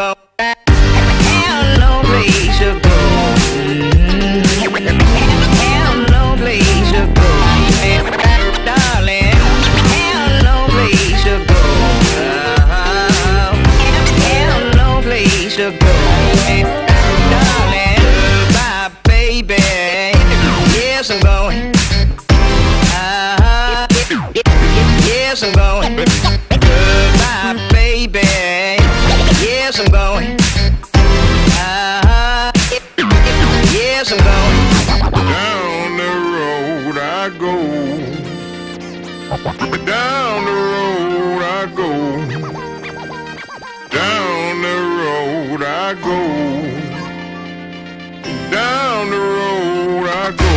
I Yes, I'm going. Goodbye, baby. Yes, I'm going. Uh-huh. Yes, I'm going. Down the road I go. Down the road I go. Down the road I go. Down the road I go.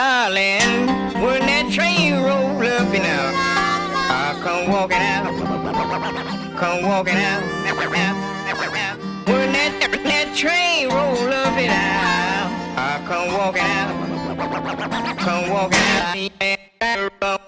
Darling, when that train roll up and out, I come walking out, come walking out. When that, that train roll up and out, I come walking out, come walking out.